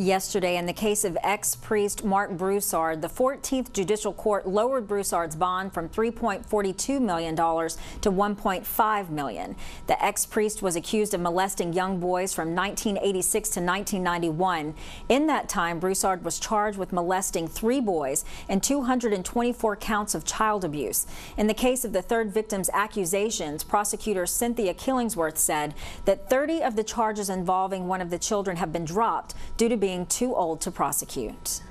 Yesterday, in the case of ex-priest Mark Broussard, the 14th Judicial Court lowered Broussard's bond from $3.42 million to 1.5 million. The ex-priest was accused of molesting young boys from 1986 to 1991. In that time, Broussard was charged with molesting three boys and 224 counts of child abuse. In the case of the third victim's accusations, prosecutor Cynthia Killingsworth said that 30 of the charges involving one of the children have been dropped due to being being too old to prosecute.